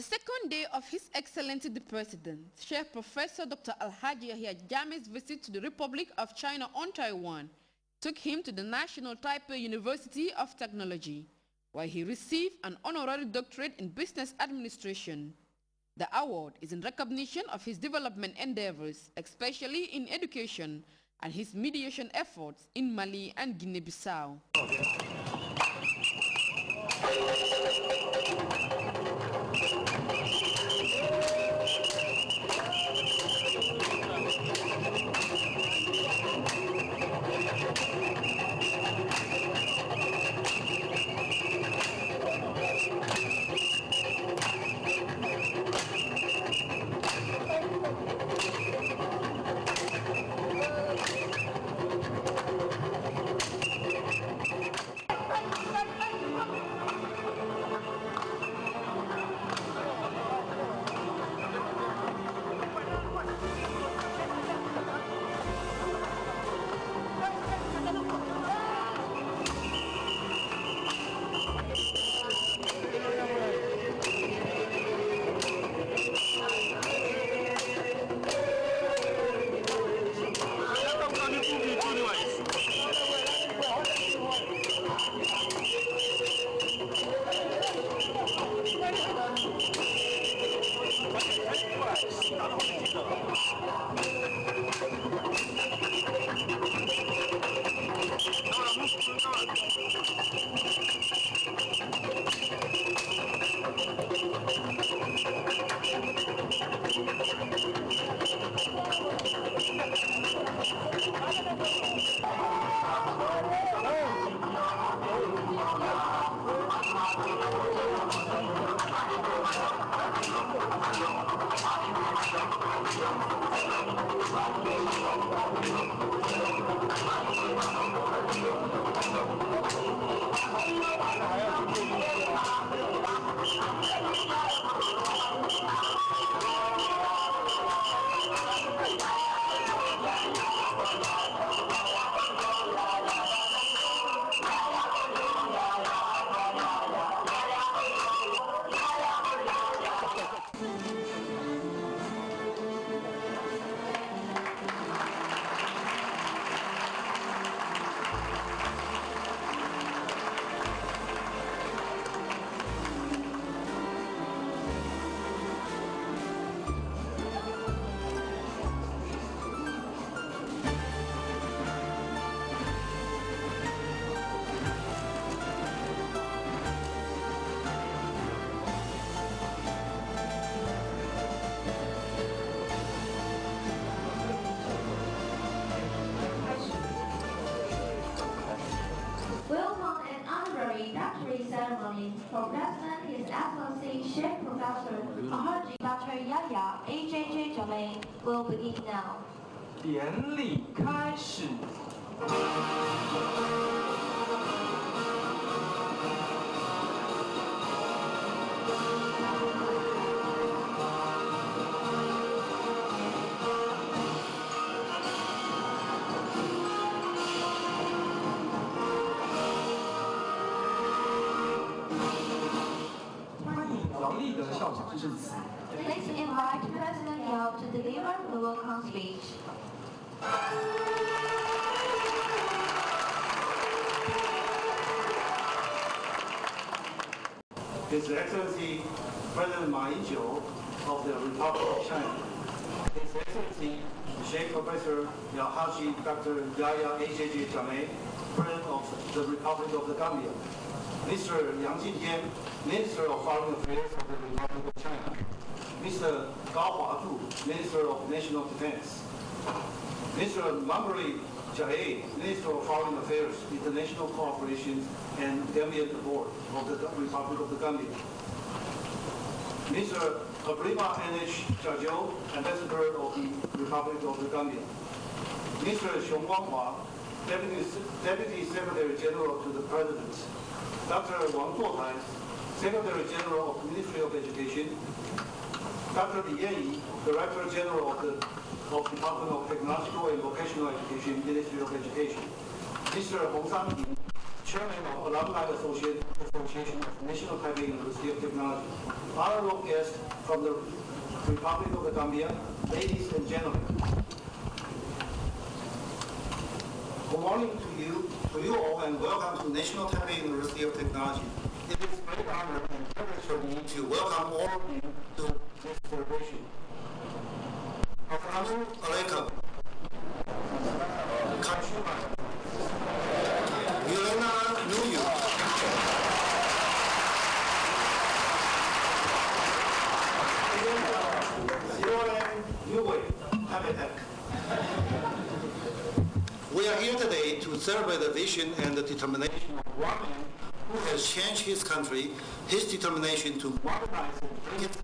The second day of His Excellency the President, Sheikh Professor Dr. Alhaji Yahya Jammeh's visit to the Republic of China on Taiwan took him to the National Taipei University of Technology, where he received an honorary doctorate in business administration. The award is in recognition of his development endeavors, especially in education, and his mediation efforts in Mali and Guinea-Bissau. MC Sheikh Professor Haji Dr. Yaya AJJ Jammeh will begin now. 典礼开始。Please invite President Yao to deliver the welcome speech. His Excellency President Ma Ying-jeou of the Republic of China, His Excellency Sheikh Professor Yahashi Dr. Yahya A.J.J. Jammeh, President of the Republic of the Gambia, Mr. Yang Jintian, Minister of Foreign Affairs of the Republic of China, Mr. Gao Huazhu, Minister of National Defense, Mr. Mambury Njie, Minister of Foreign Affairs, International Cooperation, and Gambians Abroad of the Republic of the Gambia. Mr. Abrima Anish Jajo, Ambassador of the Republic of the Gambia. Mr. Xiong Guanghua, Deputy, Deputy Secretary General to the President. Dr. Wang Zuotai, Secretary General of the Ministry of Education, Dr. Li Yanyi, Director General of the of Department of Technological and Vocational Education, Ministry of Education, Mr. Hong Sang-Ying, Chairman of Alumni Association, Association of National Taipei University of Technology, honorable guests from the Republic of the Gambia, ladies and gentlemen. Good morning to you, to you all, and welcome to National Taipei University of Technology. It is a great honor and privilege for me to welcome all of you to this celebration. Assalamu alaikum. Kachuma. The vision and the determination of one man who has changed his country, his determination to modernize and bring it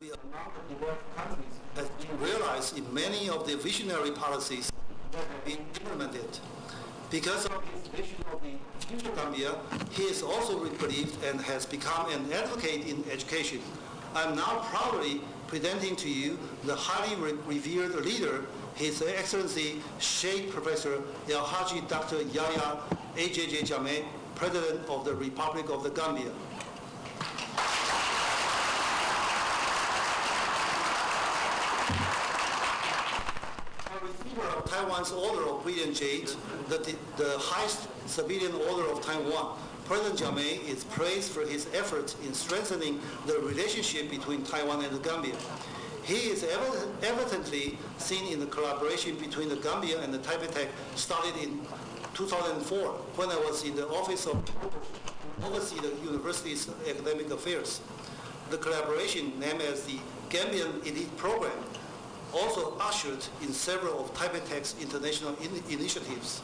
the amount of developed countries has been realized in many of the visionary policies that have been implemented. Because of his vision of the future Gambia, he is also believed and has become an advocate in education. I'm now proudly presenting to you the highly re- revered leader, His Excellency Sheikh Professor El Haji Dr. Yahya AJJ Jammeh, President of the Republic of the Gambia. Taiwan's Order of Brilliant Jade, the, the highest civilian order of Taiwan, President Jammeh is praised for his efforts in strengthening the relationship between Taiwan and the Gambia. He is evidently seen in the collaboration between the Gambia and the Taipei Tech started in 2004 when I was in the office of oversee the university's academic affairs. The collaboration named as the Gambian Elite Program also ushered in several of Taipei Tech's international in- initiatives.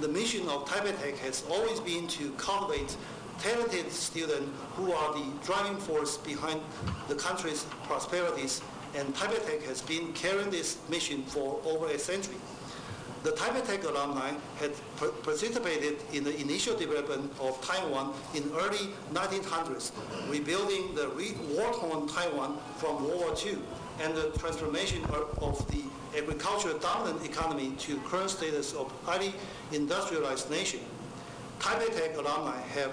The mission of Taipei Tech has always been to cultivate talented students who are the driving force behind the country's prosperities, and Taipei Tech has been carrying this mission for over a century. The Taipei Tech alumni had participated in the initial development of Taiwan in early 1900s, rebuilding the war-torn Taiwan from World War II and the transformation of- the agricultural dominant economy to current status of highly industrialized nation. Taipei Tech alumni have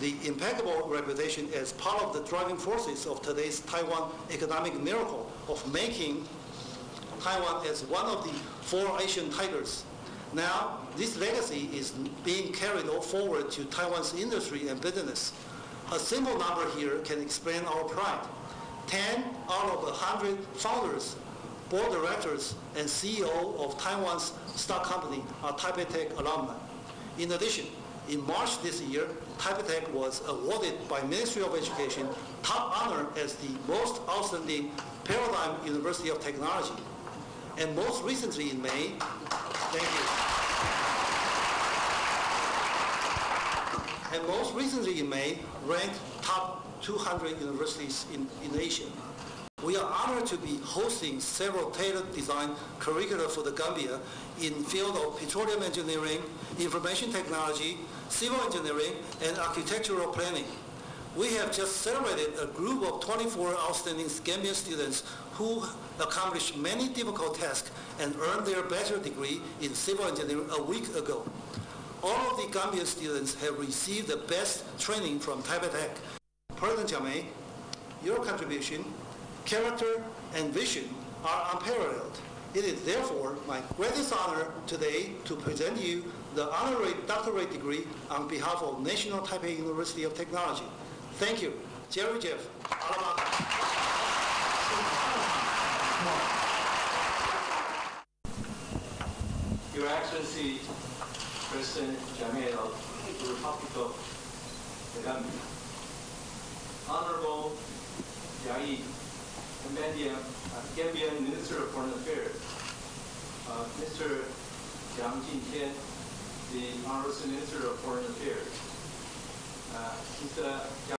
the impeccable reputation as part of the driving forces of today's Taiwan economic miracle of making Taiwan as one of the four Asian tigers. Now, this legacy is being carried forward to Taiwan's industry and business. A simple number here can explain our pride. 10 out of 100 founders, board directors, and CEO of Taiwan's stock company are Taipei Tech alumni. In addition, in March this year, Taipei Tech was awarded by Ministry of Education top honor as the most outstanding Paradigm University of Technology. And most recently in May, thank you. And most recently in May, ranked top 200 universities in, in Asia. We are honored to be hosting several tailored design curricula for the Gambia in field of petroleum engineering, information technology, civil engineering, and architectural planning. We have just celebrated a group of 24 outstanding Gambian students who accomplished many difficult tasks and earned their bachelor degree in civil engineering a week ago. All of the Gambian students have received the best training from Taipei Tech. President Jammeh, your contribution, character, and vision are unparalleled. It is therefore my greatest honor today to present you the honorary doctorate degree on behalf of National Taipei University of Technology. Thank you. Jerry Jeff, Your Excellency, President Jammeh of the Republic of Gambia, Honorable Yai Gambian, uh, Gambian Minister of Foreign Affairs, uh, Mr. Yang Jintian, the Honorable Minister of Foreign Affairs, uh, Mr.